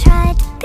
tried